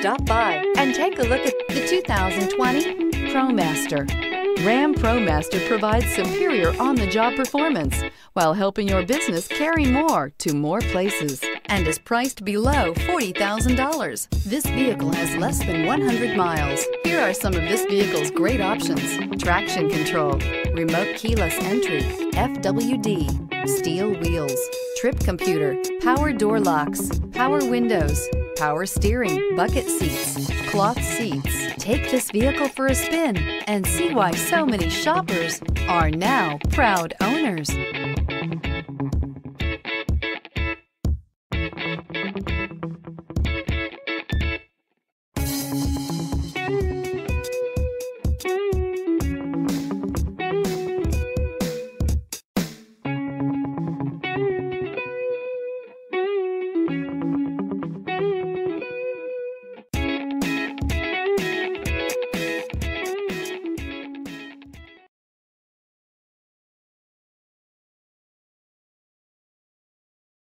Stop by and take a look at the 2020 ProMaster. Ram ProMaster provides superior on-the-job performance while helping your business carry more to more places and is priced below $40,000. This vehicle has less than 100 miles. Here are some of this vehicle's great options. Traction control, remote keyless entry, FWD, steel wheels, trip computer, power door locks, power windows, power steering, bucket seats, cloth seats. Take this vehicle for a spin and see why so many shoppers are now proud owners.